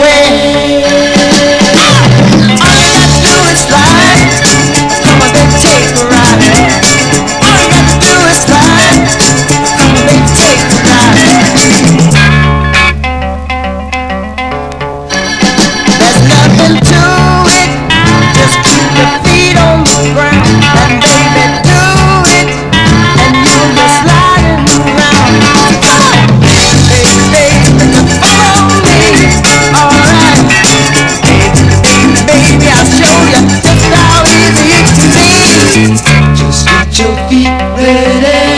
away. Get your feet ready.